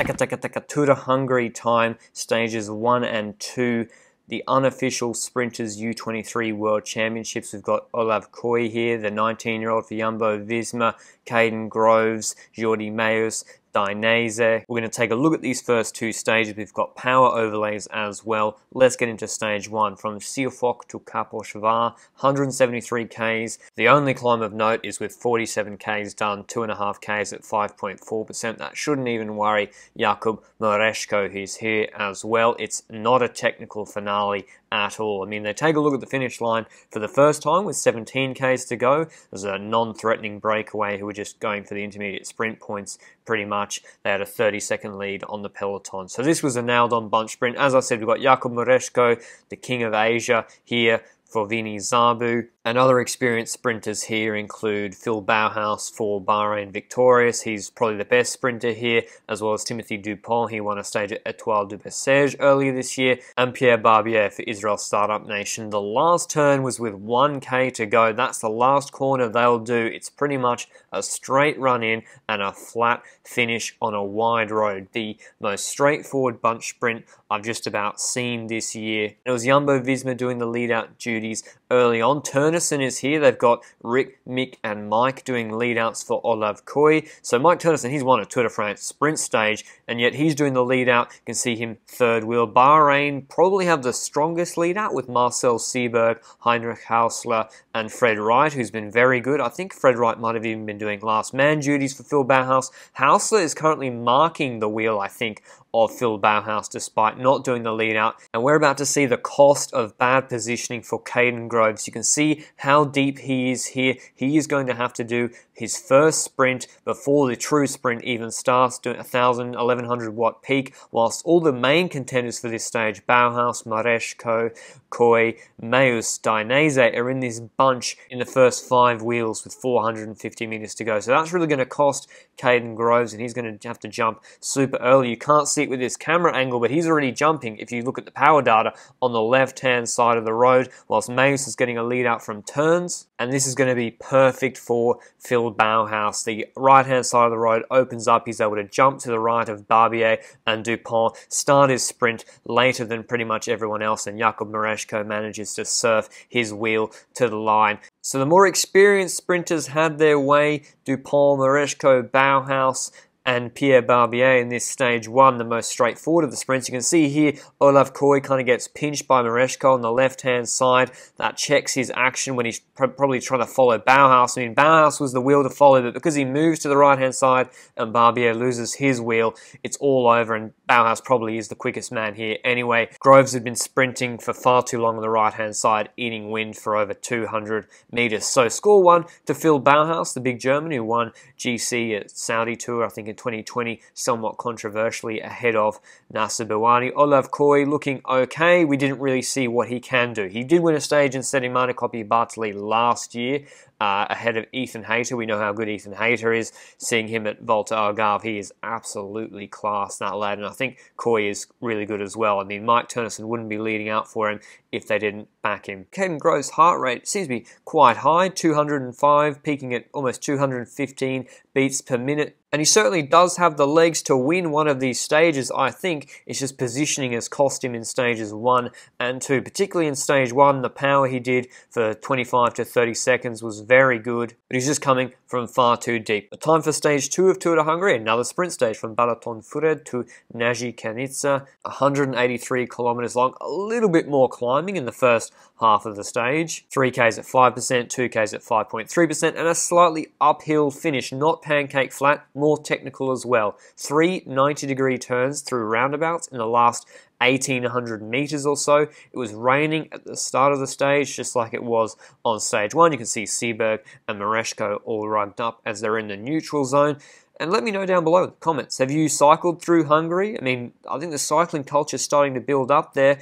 Taka Taka Taka de Hungary time, stages 1 and 2 the unofficial Sprinters U23 World Championships. We've got Olav Kooij here, the 19 year old for Jumbo Visma, Kaden Groves, Jordi Meeus, Dainese. We're going to take a look at these first two stages. We've got power overlays as well. Let's get into stage one. From Siofok to Kaposvar, 173 Ks. The only climb of note is with 47 Ks done, 2.5 Ks at 5.4%. That shouldn't even worry Jakub Mareczko, who's here as well. It's not a technical finale at all. I mean, they take a look at the finish line for the first time with 17 Ks to go. There's a non-threatening breakaway who just going for the intermediate sprint points pretty much. They had a 30 second lead on the peloton. So this was a nailed on bunch sprint. As I said, we've got Jakub Mareczko, the king of Asia here for Vini Zabu. And other experienced sprinters here include Phil Bauhaus for Bahrain Victorious. He's probably the best sprinter here, as well as Timothy Dupont. He won a stage at Etoile du Bessèges earlier this year. And Pierre Barbier for Israel Startup Nation. The last turn was with 1k to go. That's the last corner they'll do. It's pretty much a straight run in and a flat finish on a wide road. The most straightforward bunch sprint I've just about seen this year. It was Jumbo Visma doing the lead out duties early on. Teunissen is here. They've got Rick, Mick, and Mike doing lead outs for Olav Koy. So Mike Teunissen, he's won a Tour de France sprint stage, and yet he's doing the lead out. You can see him third wheel. Bahrain probably have the strongest lead out with Marcel Sieberg, Heinrich Haussler, and Fred Wright, who's been very good. I think Fred Wright might have even been doing last man duties for Phil Bauhaus. Haussler is currently marking the wheel, I think, of Phil Bauhaus despite not doing the lead out. And we're about to see the cost of bad positioning for Kaden Groves. You can see how deep he is here. He is going to have to do his first sprint before the true sprint even starts, doing a 1000, 1100 watt peak, whilst all the main contenders for this stage, Bauhaus, Mareczko, Kooij, Meeus, Dainese, are in this bunch in the first five wheels with 450 meters to go. So that's really going to cost Kaden Groves, and he's going to have to jump super early. You can't see it with this camera angle, but he's already jumping if you look at the power data on the left-hand side of the road, whilst Meeus is getting a lead out from turns, and this is going to be perfect for Phil Bauhaus. The right hand side of the road opens up. He's able to jump to the right of Barbier and Dupont, start his sprint later than pretty much everyone else, and Jakub Mareczko manages to surf his wheel to the line. So the more experienced sprinters had their way. Dupont, Mareczko, Bauhaus, and Pierre Barbier in this stage one, the most straightforward of the sprints. You can see here Olav Kooij kind of gets pinched by Mareczko on the left-hand side. That checks his action when he's pr probably trying to follow Bauhaus. I mean, Bauhaus was the wheel to follow, but because he moves to the right-hand side and Barbier loses his wheel, it's all over, and Bauhaus probably is the quickest man here anyway. Groves had been sprinting for far too long on the right-hand side, eating wind for over 200 meters. So score one to Phil Bauhaus, the big German who won GC at Saudi Tour, I think in 2020, somewhat controversially ahead of Nacer Bouhanni. Olav Kooij looking okay. We didn't really see what he can do. He did win a stage in Stedimana Copy Bartoli last year, uh, ahead of Ethan Hayter. We know how good Ethan Hayter is. Seeing him at Volta Algarve, he is absolutely class, that lad. And I think Kooij is really good as well. I mean, Mike Teunissen wouldn't be leading out for him if they didn't back him. Kaden Groves' heart rate seems to be quite high, 205, peaking at almost 215 beats per minute. And he certainly does have the legs to win one of these stages, I think. It's just positioning has cost him in stages 1 and 2. Particularly in stage 1, the power he did for 25 to 30 seconds was very good, but he's just coming from far too deep. Time for stage 2 of Tour de Hungary, another sprint stage from Balatonfüred to Nagykanizsa, 183 kilometers long, a little bit more climbing in the first half of the stage. 3Ks at 5%, 2Ks at 5.3%, and a slightly uphill finish, not pancake flat, more technical as well. Three 90 degree turns through roundabouts in the last 1800 meters or so. It was raining at the start of the stage, just like it was on stage one. You can see Sieberg and Mareczko all rugged up as they're in the neutral zone. And let me know down below in the comments. Have you cycled through Hungary? I mean, I think the cycling culture is starting to build up there.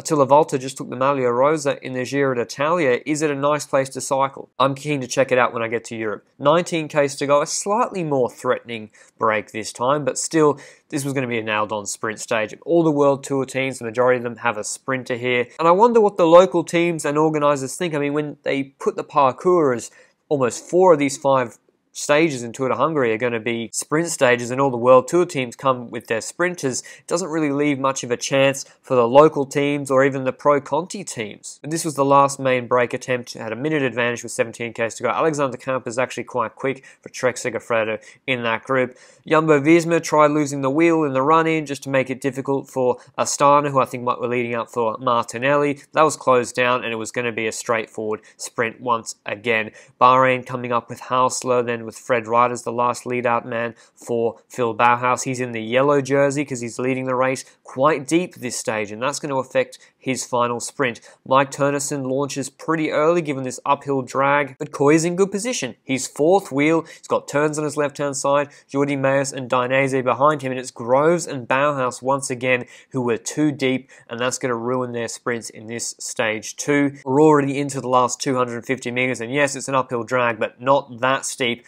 Attila Valter just took the Maglia Rosa in the Giro d'Italia. Is it a nice place to cycle? I'm keen to check it out when I get to Europe. 19 Ks to go, a slightly more threatening break this time, but still, this was going to be a nailed-on sprint stage. All the World Tour teams, the majority of them have a sprinter here. And I wonder what the local teams and organisers think. I mean, when they put the parcours, almost four of these five stages in Tour de Hungary are going to be sprint stages and all the World Tour teams come with their sprinters, it doesn't really leave much of a chance for the local teams or even the Pro Conti teams. And this was the last main break attempt, had a minute advantage with 17 k's to go. Alexander Kamp is actually quite quick for Trek Segafredo in that group. Jumbo Visma tried losing the wheel in the run-in just to make it difficult for Astana, who I think might be leading up for Martinelli. That was closed down and it was going to be a straightforward sprint once again. Bahrain coming up with Hausler, then with Fred Wright as the last lead-out man for Phil Bauhaus. He's in the yellow jersey because he's leading the race quite deep this stage, and that's going to affect his final sprint. Mike Teunissen launches pretty early given this uphill drag, but Kooij is in good position. He's fourth wheel, he's got turns on his left-hand side, Jordi Meeus and Dainese behind him, and it's Groves and Bauhaus once again who were too deep, and that's going to ruin their sprints in this stage two. We're already into the last 250 meters, and yes, it's an uphill drag, but not that steep.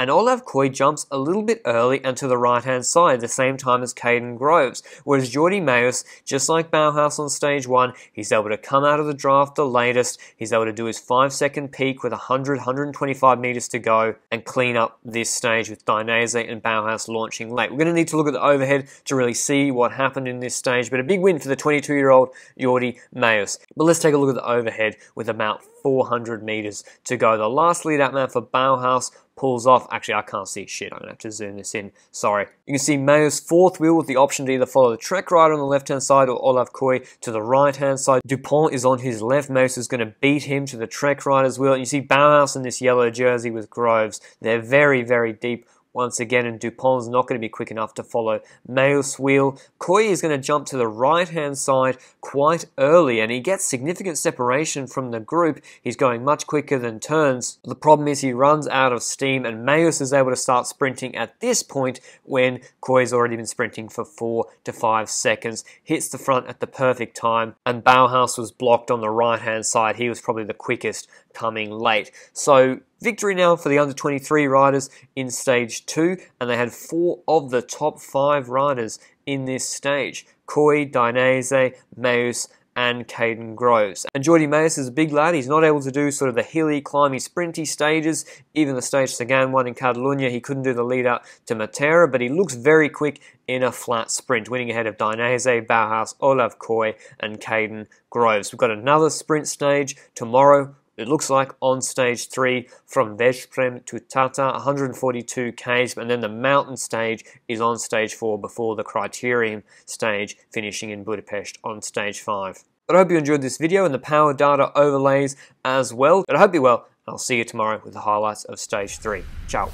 And Olav Kooij jumps a little bit early and to the right-hand side, the same time as Kaden Groves, whereas Jordi Meeus, just like Bauhaus on stage one, he's able to come out of the draft the latest, he's able to do his 5-second peak with 100, 125 meters to go, and clean up this stage with Dainese and Bauhaus launching late. We're going to need to look at the overhead to really see what happened in this stage, but a big win for the 22-year-old Jordi Meeus. But let's take a look at the overhead with about 400 meters to go. The last lead out man for Bauhaus pulls off. Actually, I can't see shit. I'm going to have to zoom this in. Sorry. You can see Meeus fourth wheel with the option to either follow the Trek rider on the left-hand side or Olav Kooij to the right-hand side. Dupont is on his left. Meeus is going to beat him to the Trek rider's wheel. And you see Bauhaus in this yellow jersey with Groves. They're very, very deep once again, and Dupont's not going to be quick enough to follow Meeus' wheel. Kooij is going to jump to the right-hand side quite early, and he gets significant separation from the group. He's going much quicker than turns. The problem is he runs out of steam, and Meeus is able to start sprinting at this point when Kooij's already been sprinting for four to five seconds. Hits the front at the perfect time, and Bauhaus was blocked on the right-hand side. He was probably the quickest coming late. So victory now for the under 23 riders in stage 2 and they had four of the top 5 riders in this stage. Kooij, Dainese, Meeus and Kaden Groves. And Jordi Meeus is a big lad. He's not able to do sort of the hilly, climby, sprinty stages. Even the stage Sagan one in Catalunya, he couldn't do the lead up to Matera, but he looks very quick in a flat sprint, winning ahead of Dainese, Bauhaus, Olav Kooij, and Kaden Groves. We've got another sprint stage tomorrow it looks like on stage three from Veszprém to Tata, 142 k's, and then the mountain stage is on stage four before the criterium stage, finishing in Budapest on stage five. But I hope you enjoyed this video and the power data overlays as well. But I hope you well, and I'll see you tomorrow with the highlights of stage three. Ciao.